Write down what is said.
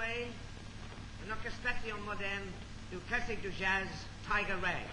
An un orchestratrion moderne du classic du jazz Tiger Rag.